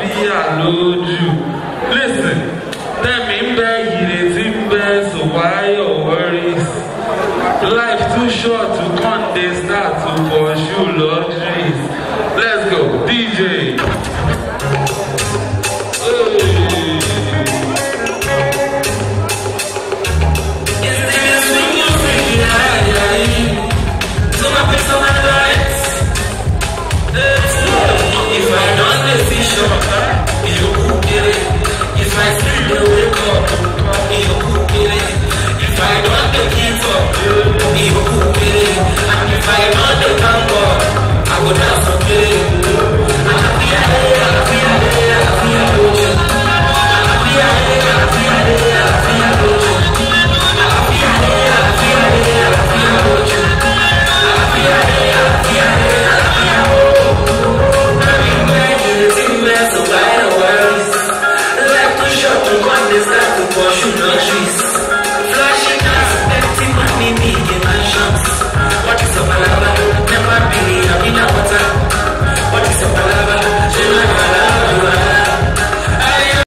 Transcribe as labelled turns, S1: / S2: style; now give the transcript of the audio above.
S1: àlàáfíà lójú listen tẹ́mi ń bẹ ìrètí ń bẹ so why your worries life too short to come dey start to pursue luxuries let's go DJ. If